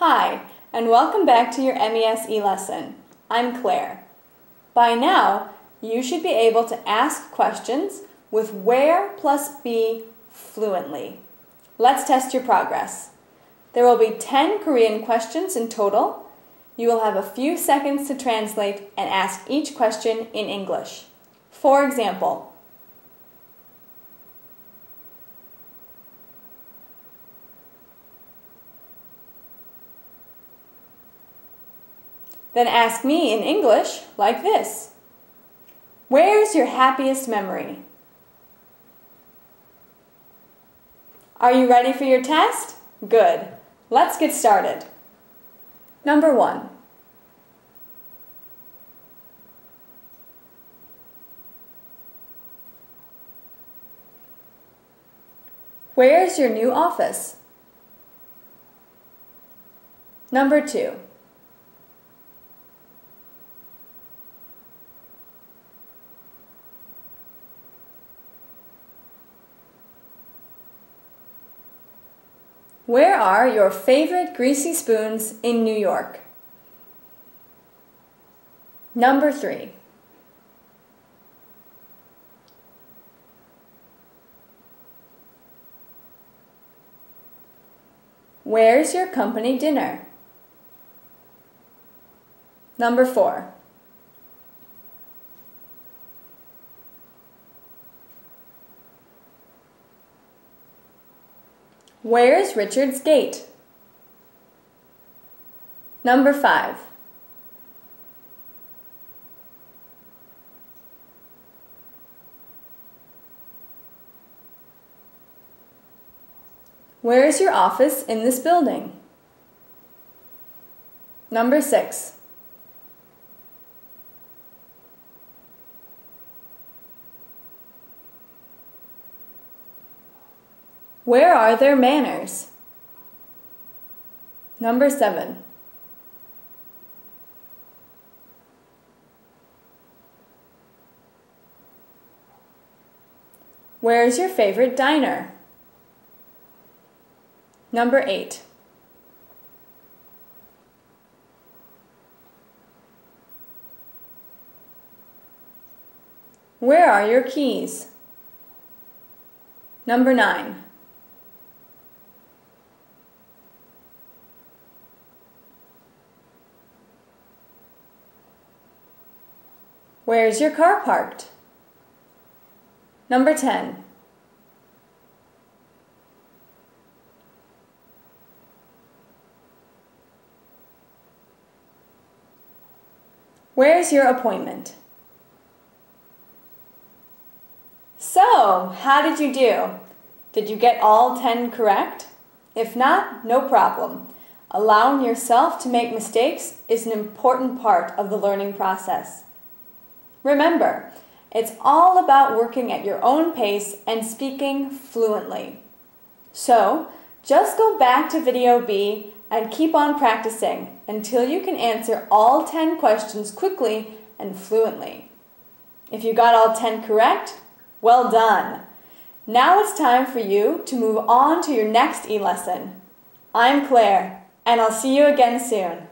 Hi, and welcome back to your MES e-lesson. I'm Claire. By now, you should be able to ask questions with where plus be fluently. Let's test your progress. There will be 10 Korean questions in total. You will have a few seconds to translate and ask each question in English. For example, Then ask me in English like this Where's your happiest memory? Are you ready for your test? Good. Let's get started. Number one. Where's your new office? Number two. Where are your favorite greasy spoons in New York? Number three. Where's your company dinner? Number four. Where is Richard's gate? Number five. Where is your office in this building? Number six. Where are their manners? Number seven. Where's your favorite diner? Number eight. Where are your keys? Number nine. Where's your car parked? Number 10. Where's your appointment? So, how did you do? Did you get all 10 correct? If not, no problem. Allowing yourself to make mistakes is an important part of the learning process. Remember, it's all about working at your own pace and speaking fluently. So, just go back to video B and keep on practicing until you can answer all 10 questions quickly and fluently. If you got all 10 correct, well done. Now it's time for you to move on to your next e-lesson. I'm Claire, and I'll see you again soon.